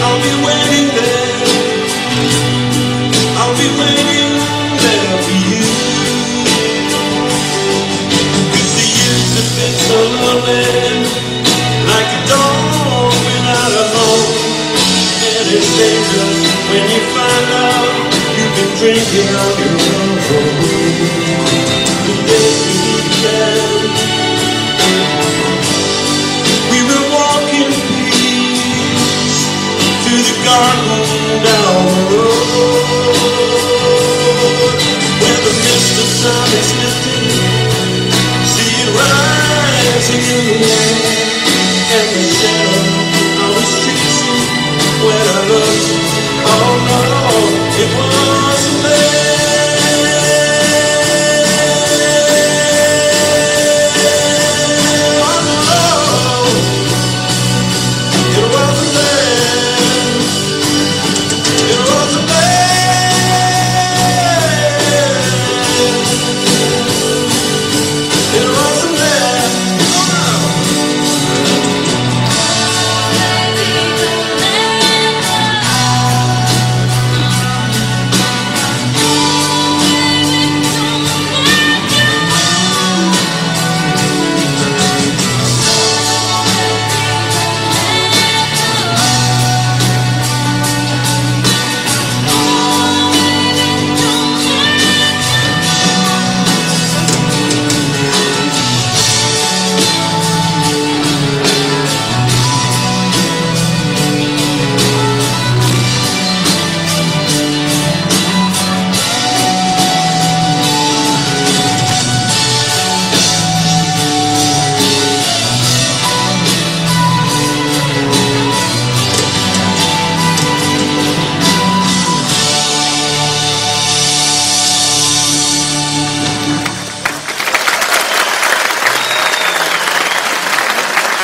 I'll be waiting there. I'll be waiting there for the years have been so like a dog without a. And it's dangerous when you find out you've been drinking on your own. Garden down the road where the mist of sun is lifting. See it rising in the air.